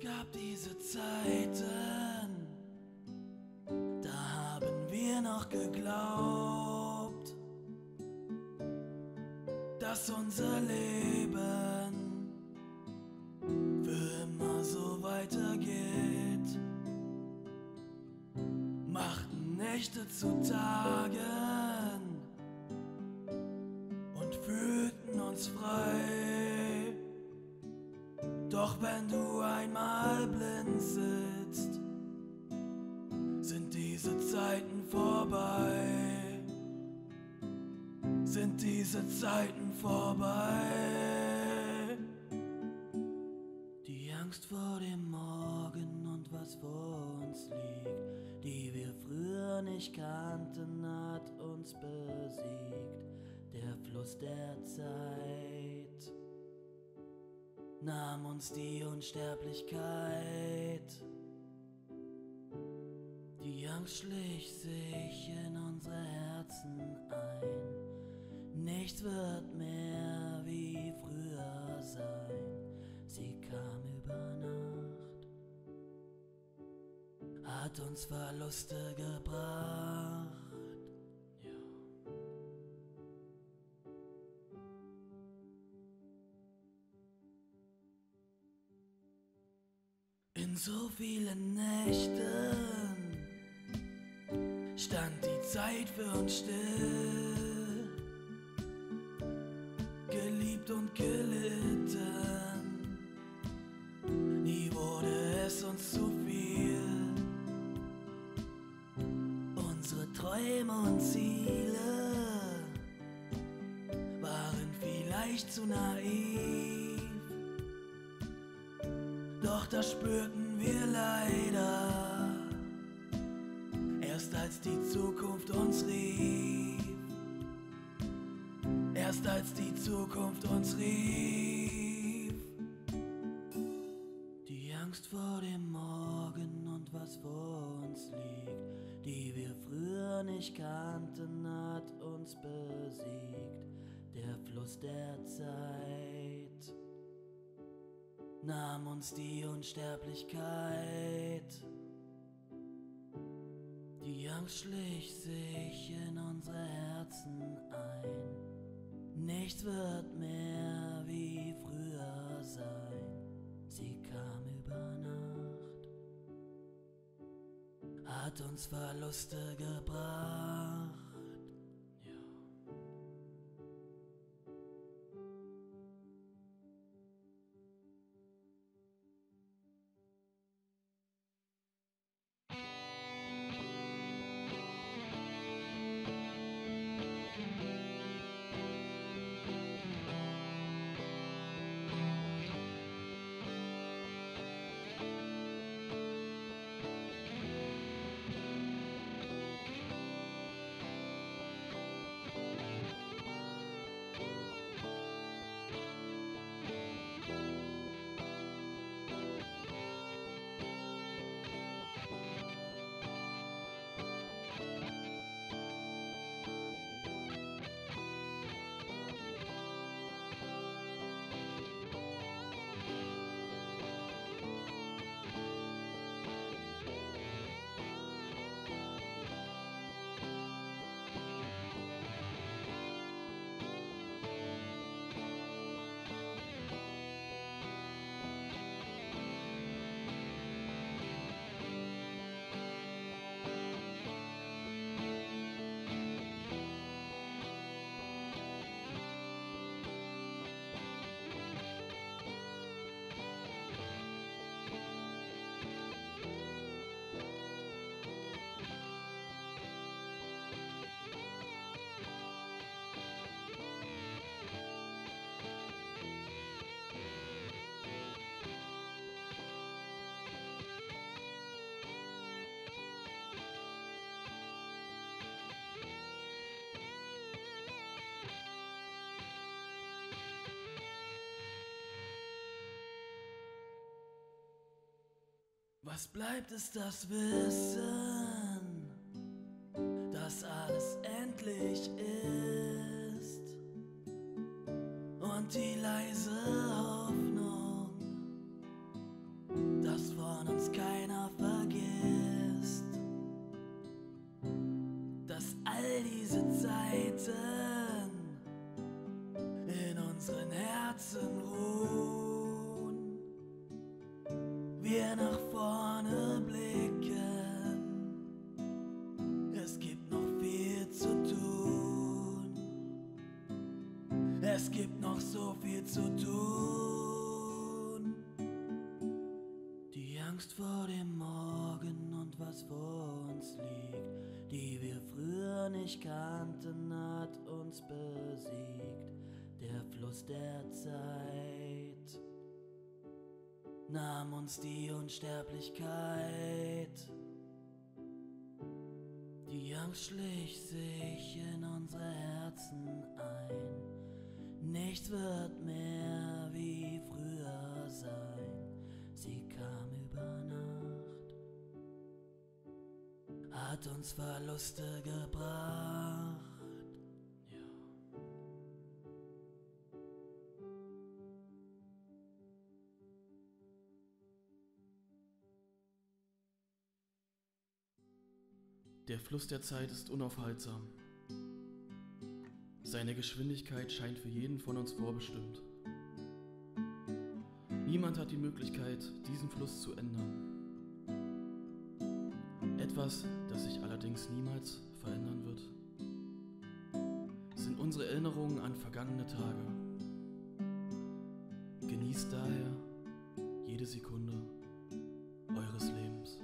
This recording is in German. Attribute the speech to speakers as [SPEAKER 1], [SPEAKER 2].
[SPEAKER 1] Es gab diese Zeiten, da haben wir noch geglaubt, dass unser Leben für immer so weitergeht. Machten Nächte zu Tagen einmal blind sitzt, sind diese Zeiten vorbei. Sind diese Zeiten vorbei. Die Angst vor dem Morgen und was vor uns liegt, die wir früher nicht kannten, hat uns besiegt. Der Fluss der Zeit nahm uns die Unsterblichkeit. Die Angst schlich sich in unsere Herzen ein. Nichts wird mehr wie früher sein. Sie kam über Nacht, hat uns Verluste gebracht. In so vielen Nächten stand die Zeit für uns still, geliebt und gelitten. Nie wurde es uns zu viel. Unsere Träume und Ziele waren vielleicht zu naiv. Das spürten wir leider, erst als die Zukunft uns rief. Erst als die Zukunft uns rief. Die Angst vor dem Morgen und was vor uns liegt, die wir früher nicht kannten, hat uns besiegt. Der Fluss der Zeit nahm uns die Unsterblichkeit. Die Angst schlich sich in unsere Herzen ein. Nichts wird mehr wie früher sein. Sie kam über Nacht, hat uns Verluste gebracht. Was bleibt ist das Wissen, dass alles endlich ist? Und die leise Hoffnung, Es gibt noch so viel zu tun. Die Angst vor dem Morgen und was vor uns liegt, die wir früher nicht kannten, hat uns besiegt. Der Fluss der Zeit nahm uns die Unsterblichkeit. Die Angst schlich sich in unsere Nichts wird mehr wie früher sein. Sie kam über Nacht, hat uns Verluste gebracht.
[SPEAKER 2] Der Fluss der Zeit ist unaufhaltsam. Seine Geschwindigkeit scheint für jeden von uns vorbestimmt. Niemand hat die Möglichkeit, diesen Fluss zu ändern. Etwas, das sich allerdings niemals verändern wird, sind unsere Erinnerungen an vergangene Tage. Genießt daher jede Sekunde eures Lebens.